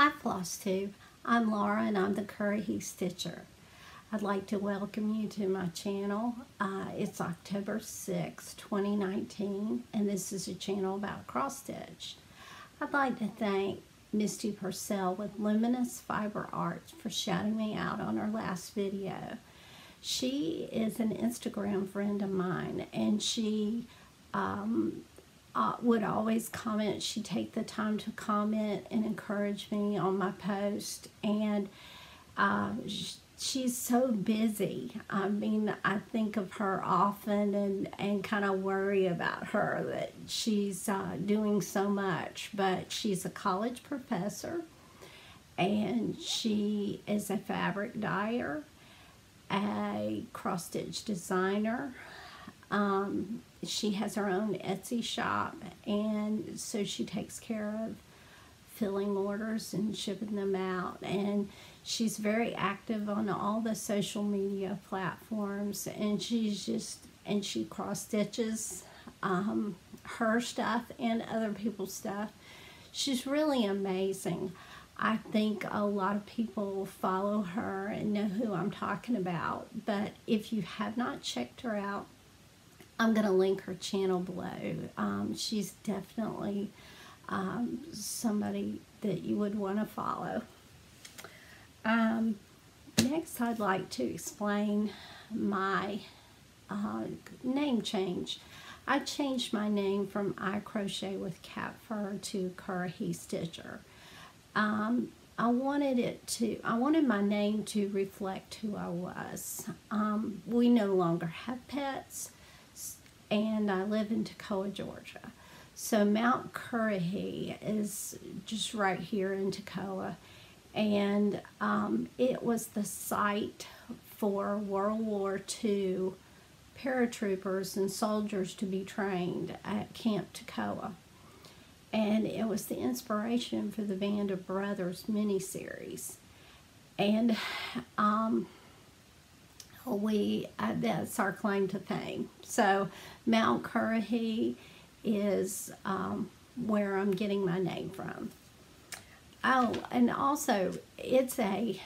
Hi FlossTube, I'm Laura and I'm the Currahee Stitcher. I'd like to welcome you to my channel. Uh, it's October 6, 2019 and this is a channel about cross stitch. I'd like to thank Misty Pursel with Luminous Fiber Arts for shouting me out on her last video. She is an Instagram friend of mine and she um, uh, would always comment. She'd take the time to comment and encourage me on my post. And uh, she's so busy. I mean, I think of her often and, and kind of worry about her that she's uh, doing so much. But she's a college professor and she is a fabric dyer, a cross stitch designer, um, she has her own Etsy shop, and so she takes care of filling orders and shipping them out. And she's very active on all the social media platforms, and she's just and she cross stitches um, her stuff and other people's stuff. She's really amazing. I think a lot of people follow her and know who I'm talking about. But if you have not checked her out, I'm going to link her channel below. Um, she's definitely um, somebody that you would want to follow. Um, next, I'd like to explain my uh, name change. I changed my name from I Crochet with Cat Fur to Currahee Stitcher. Um, I wanted it to, I wanted my name to reflect who I was. Um, we no longer have pets, and I live in Toccoa, Georgia. So Mount Currahee is just right here in Toccoa, and um, it was the site for World War II paratroopers and soldiers to be trained at Camp Toccoa. And it was the inspiration for the Band of Brothers miniseries. And um, we uh, that's our claim to fame. So Mount Currahee is um, where I'm getting my name from. Oh, and also it's a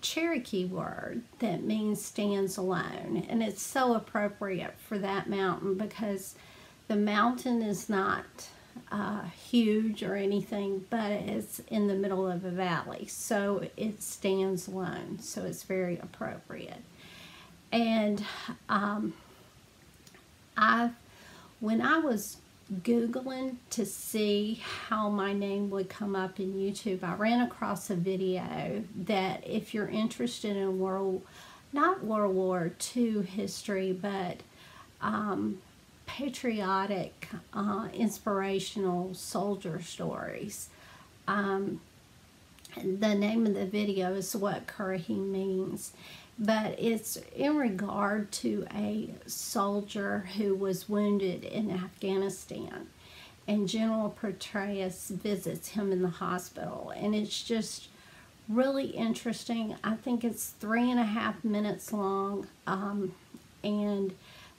Cherokee word that means stands alone, and it's so appropriate for that mountain because the mountain is not uh, huge or anything, but it's in the middle of a valley, so it stands alone, so it's very appropriate. And um, I, when I was Googling to see how my name would come up in YouTube, I ran across a video that if you're interested in world, not World War II history, but um, patriotic, uh, inspirational soldier stories. Um, the name of the video is What Currahee Means, but it's in regard to a soldier who was wounded in Afghanistan. And General Petraeus visits him in the hospital, and it's just really interesting. I think it's three and a half minutes long, um, and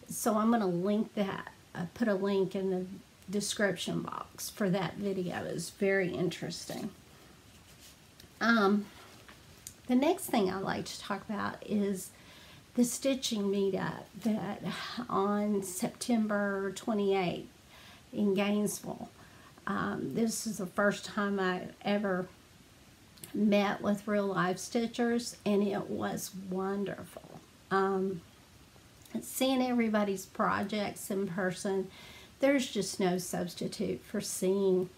so I'm going to link that, uh, put a link in the description box for that video. It's very interesting. Um, the next thing I'd like to talk about is the stitching meetup that on September 28th in Gainesville. Um, this is the first time I ever met with real life stitchers and it was wonderful. Um, seeing everybody's projects in person, there's just no substitute for seeing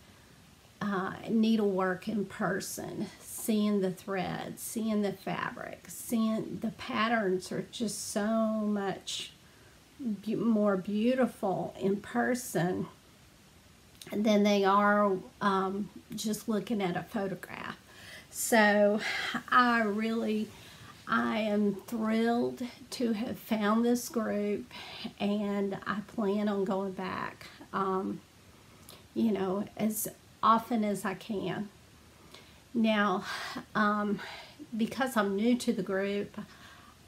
uh, needlework in person, seeing the threads, seeing the fabric, seeing the patterns are just so much be more beautiful in person than they are um, just looking at a photograph. So I really I am thrilled to have found this group and I plan on going back, um, you know, as often as I can. Now, um, because I'm new to the group,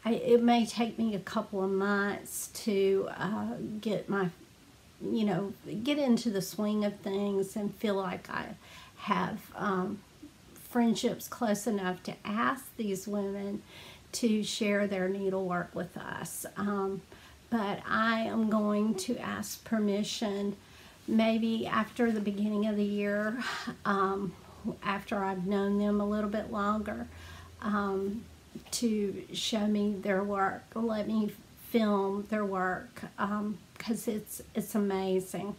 I, it may take me a couple of months to uh, get my, you know, get into the swing of things and feel like I have um, friendships close enough to ask these women to share their needlework with us. Um, but I am going to ask permission maybe after the beginning of the year, um, after I've known them a little bit longer, um, to show me their work, let me film their work, because um, it's it's amazing.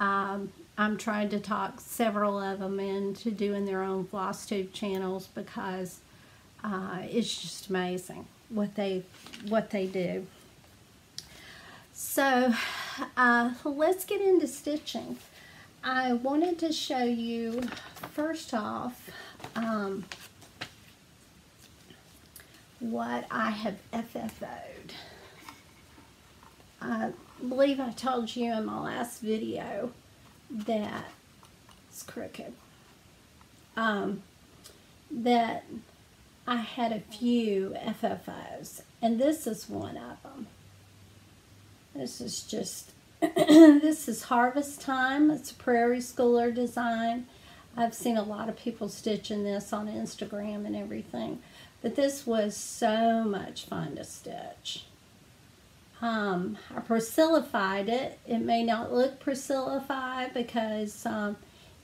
Um, I'm trying to talk several of them into doing their own floss tube channels because uh, it's just amazing what they what they do. So uh, let's get into stitching. I wanted to show you first off um, what I have FFO'd. I believe I told you in my last video that it's crooked. Um, that I had a few FFOs, and this is one of them. This is just, this is harvest time. It's a prairie schooler design. I've seen a lot of people stitching this on Instagram and everything. But this was so much fun to stitch. Um, I Priscillified it. It may not look Priscillified because um,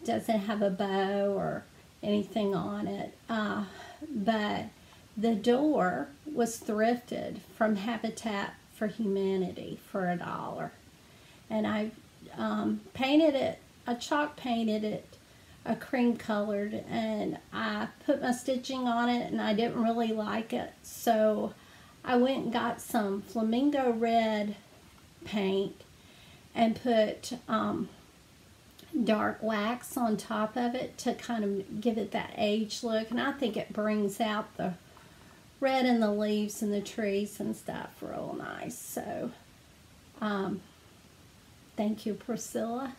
it doesn't have a bow or anything on it. Uh, but the door was thrifted from Habitat for Humanity for a dollar. And I um, painted it, I chalk painted it a cream colored and I put my stitching on it and I didn't really like it. So I went and got some flamingo red paint and put um, dark wax on top of it to kind of give it that age look. And I think it brings out the red in the leaves and the trees and stuff real nice. So, um, thank you, Priscilla.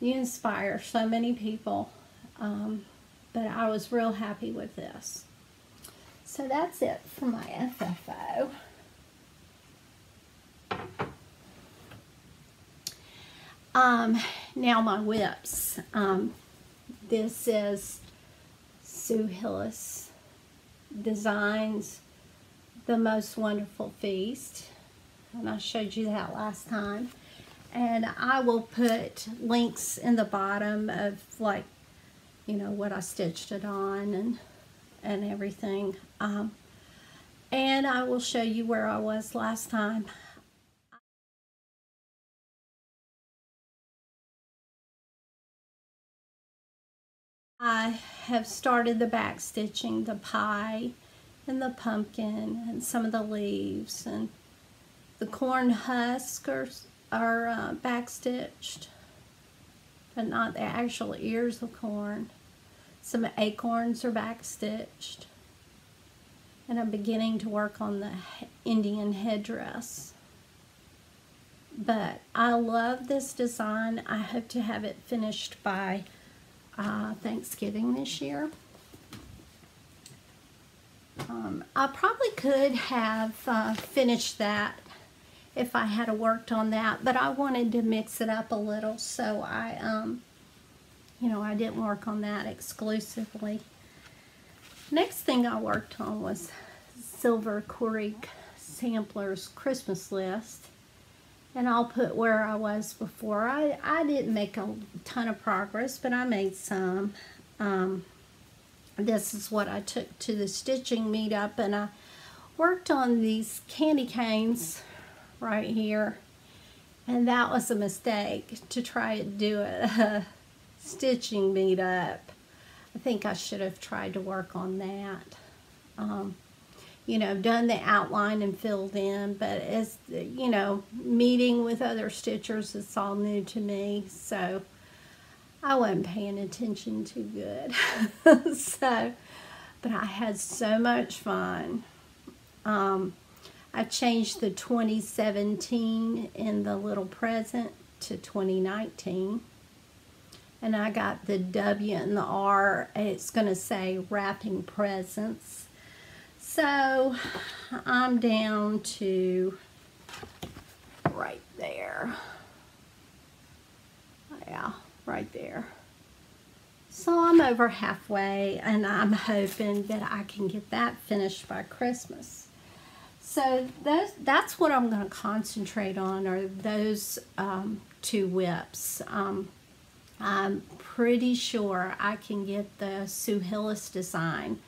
You inspire so many people. Um, but I was real happy with this. So that's it for my FFO. Um, now my WIPs. Um, this is Sue Hillis designs the most wonderful feast. And I showed you that last time. And I will put links in the bottom of like you know what I stitched it on and and everything. Um, and I will show you where I was last time I have started the back stitching the pie and the pumpkin and some of the leaves and the corn huskers are uh, back stitched but not the actual ears of corn. Some acorns are back stitched and I'm beginning to work on the Indian headdress. But I love this design. I hope to have it finished by uh, Thanksgiving this year. Um, I probably could have uh, finished that if I had worked on that, but I wanted to mix it up a little, so I, um, you know, I didn't work on that exclusively. Next thing I worked on was Silver Creek Samplers Christmas List and I'll put where I was before. I, I didn't make a ton of progress, but I made some. Um, this is what I took to the stitching meetup, and I worked on these candy canes right here, and that was a mistake to try to do a, stitching meetup. I think I should have tried to work on that. Um, you know, done the outline and filled in, but as, you know, meeting with other stitchers, it's all new to me, so I wasn't paying attention too good. so, but I had so much fun. Um, I changed the 2017 in the little present to 2019. And I got the W and the R. It's going to say wrapping presents so I'm down to right there. Yeah, right there. So I'm over halfway and I'm hoping that I can get that finished by Christmas. So those, that's what I'm going to concentrate on are those um, two WIPs. Um, I'm pretty sure I can get the Sue Hillis design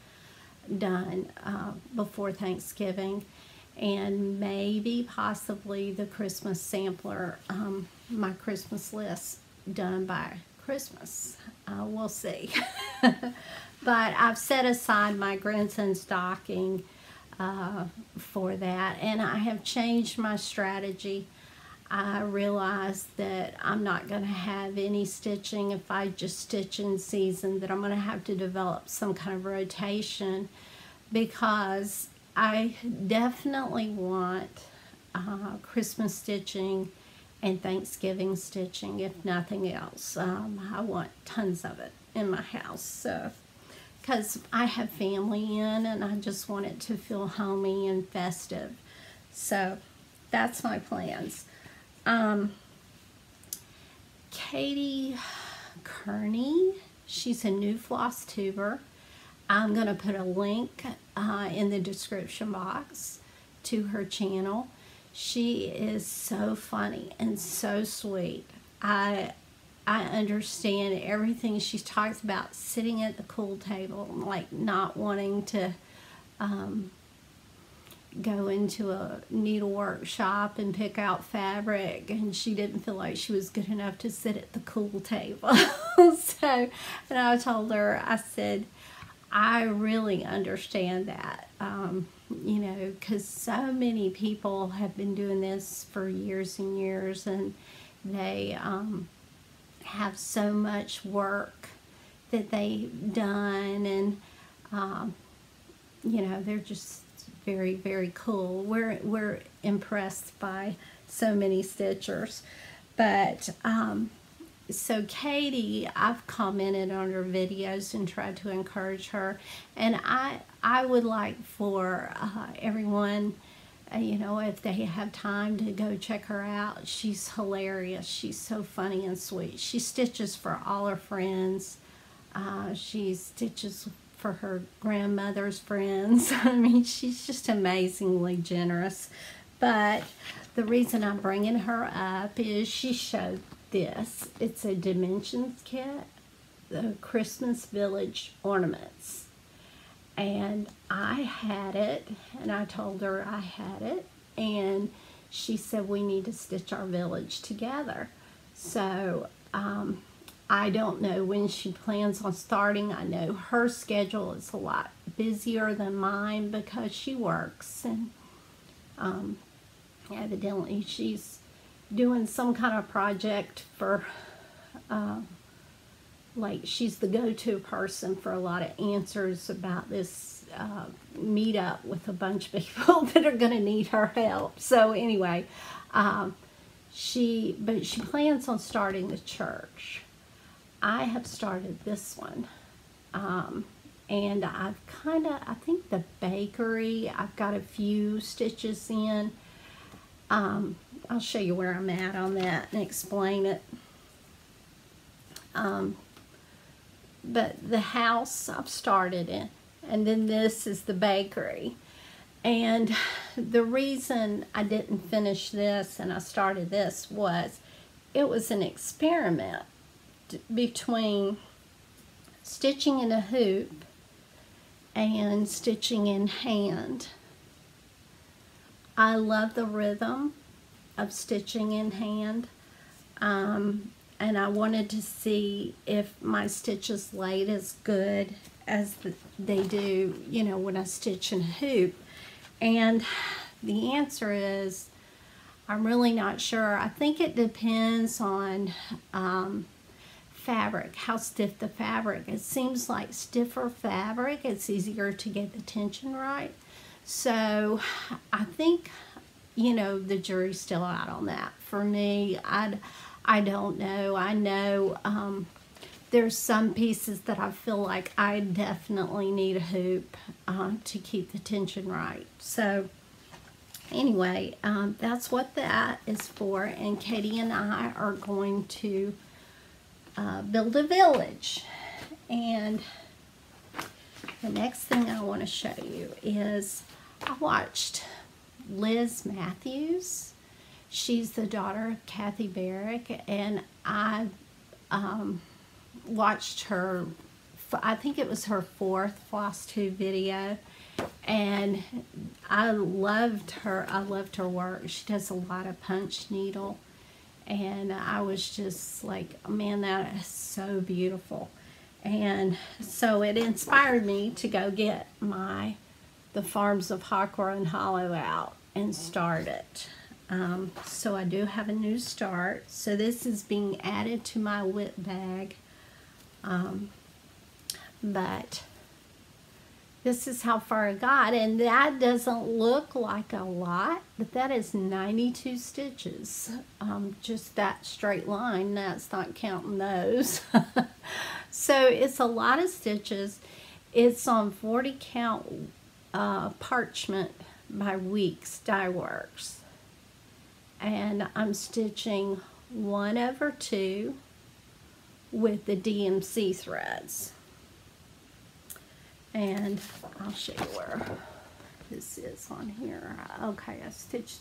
done uh, before Thanksgiving and maybe possibly the Christmas sampler, um, my Christmas list done by Christmas. Uh, we'll see. but I've set aside my grandson's stocking uh, for that and I have changed my strategy. I realized that I'm not going to have any stitching if I just stitch in season, that I'm going to have to develop some kind of rotation because I definitely want uh, Christmas stitching and Thanksgiving stitching, if nothing else. Um, I want tons of it in my house. So, because I have family in and I just want it to feel homey and festive. So, that's my plans. Um, Katie Kearney, she's a new floss tuber. I'm going to put a link uh, in the description box to her channel. She is so funny and so sweet. I I understand everything she talks about sitting at the cool table, like not wanting to um, go into a needlework shop and pick out fabric and she didn't feel like she was good enough to sit at the cool table. so, and I told her, I said, I really understand that, um, you know, because so many people have been doing this for years and years and they um, have so much work that they've done and, um, you know, they're just very, very cool. We're, we're impressed by so many stitchers. But, um, so Katie, I've commented on her videos and tried to encourage her, and I I would like for uh, everyone, uh, you know, if they have time to go check her out. She's hilarious. She's so funny and sweet. She stitches for all her friends. Uh, she stitches for her grandmother's friends. I mean, she's just amazingly generous. But the reason I'm bringing her up is she showed this. It's a dimensions kit, the Christmas Village ornaments. And I had it, and I told her I had it, and she said we need to stitch our village together. So um, I don't know when she plans on starting. I know her schedule is a lot busier than mine because she works, and um, evidently she's doing some kind of project for, uh, like she's the go-to person for a lot of answers about this uh, meetup with a bunch of people that are going to need her help. So anyway, um, she, but she plans on starting the church. I have started this one. Um, and I've kind of, I think the bakery, I've got a few stitches in. Um, I'll show you where I'm at on that and explain it. Um, but the house I've started in, and then this is the bakery. And the reason I didn't finish this and I started this was it was an experiment between stitching in a hoop and stitching in hand. I love the rhythm of stitching in hand. Um, and I wanted to see if my stitches laid as good as they do, you know, when I stitch in hoop. And the answer is, I'm really not sure. I think it depends on um, fabric, how stiff the fabric. It seems like stiffer fabric, it's easier to get the tension right. So I think you know, the jury's still out on that. For me, I, I don't know. I know um, there's some pieces that I feel like I definitely need a hoop uh, to keep the tension right. So anyway, um, that's what that is for. And Katie and I are going to uh, build a village. And the next thing I want to show you is I watched Liz Matthews. She's the daughter of Kathy Barrick, and I um, watched her, I think it was her fourth Floss Tube video, and I loved her, I loved her work. She does a lot of punch needle, and I was just like, man, that is so beautiful. And so it inspired me to go get my the Farms of Hawk Run Hollow out and start it. Um, so I do have a new start. So this is being added to my WIP bag. Um, but this is how far I got. And that doesn't look like a lot, but that is 92 stitches. Um, just that straight line. That's not counting those. so it's a lot of stitches. It's on 40 count uh, parchment by Weeks Dye Works. And I'm stitching one over two with the DMC threads. And I'll show you where this is on here. Okay, I stitched,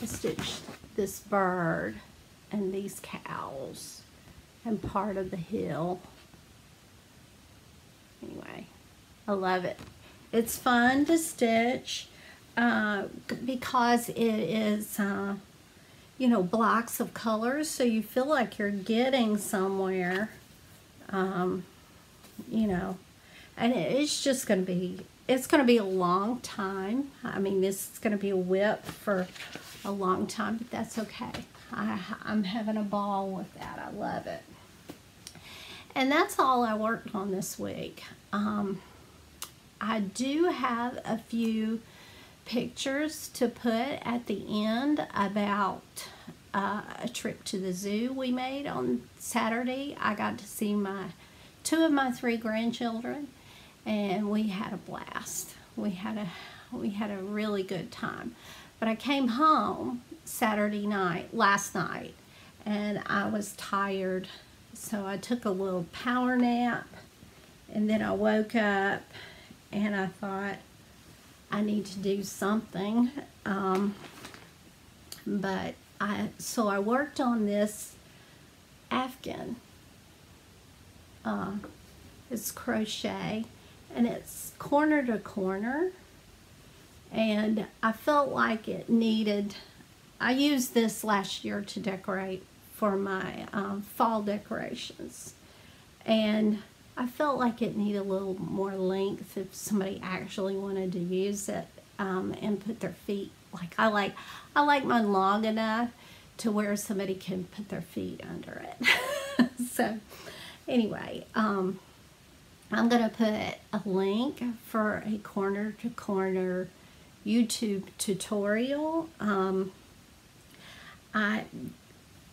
I stitched this bird and these cows and part of the hill. Anyway, I love it. It's fun to stitch uh, because it is, uh, you know, blocks of colors, so you feel like you're getting somewhere, um, you know, and it's just going to be, it's going to be a long time. I mean, this is going to be a WIP for a long time, but that's okay. I, I'm having a ball with that. I love it. And that's all I worked on this week. Um, I do have a few pictures to put at the end about uh, a trip to the zoo we made on Saturday. I got to see my two of my three grandchildren and we had a blast. We had a we had a really good time. But I came home Saturday night, last night, and I was tired. So I took a little power nap and then I woke up and I thought I need to do something. Um, but I, so I worked on this Afghan. Uh, it's crochet and it's corner to corner. And I felt like it needed, I used this last year to decorate for my um, fall decorations. And I felt like it needed a little more length if somebody actually wanted to use it um, and put their feet like I like I like mine long enough to where somebody can put their feet under it. so anyway, um, I'm gonna put a link for a corner to corner YouTube tutorial. Um, I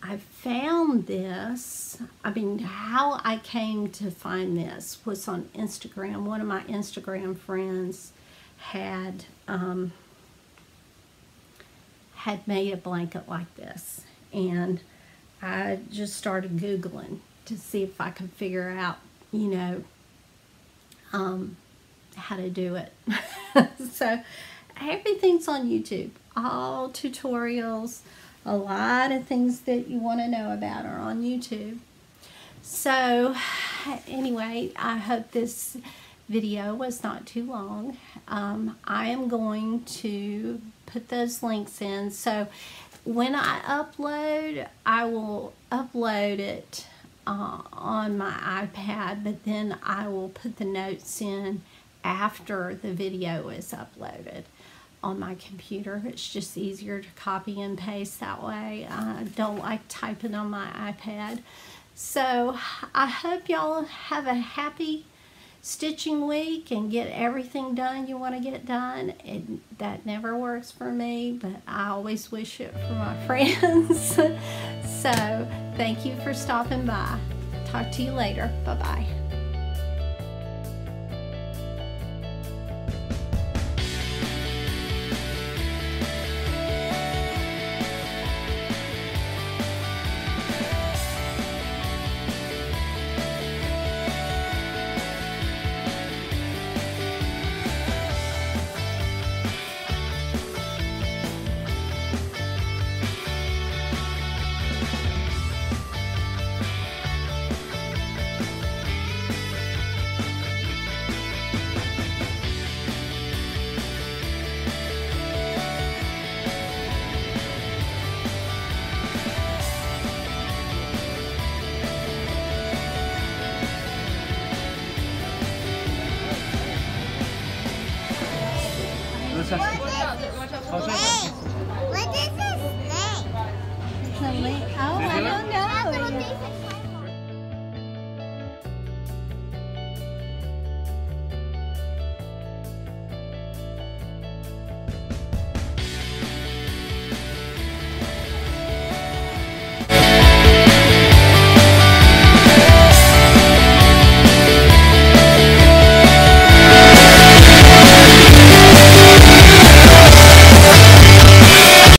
I found this, I mean, how I came to find this was on Instagram. One of my Instagram friends had, um, had made a blanket like this. And I just started Googling to see if I can figure out, you know, um, how to do it. so everything's on YouTube, all tutorials, a lot of things that you want to know about are on YouTube. So anyway, I hope this video was not too long. Um, I am going to put those links in. So when I upload, I will upload it uh, on my iPad, but then I will put the notes in after the video is uploaded on my computer. It's just easier to copy and paste that way. I don't like typing on my iPad. So I hope y'all have a happy stitching week and get everything done you want to get done. It, that never works for me, but I always wish it for my friends. so thank you for stopping by. Talk to you later. Bye-bye. 往上往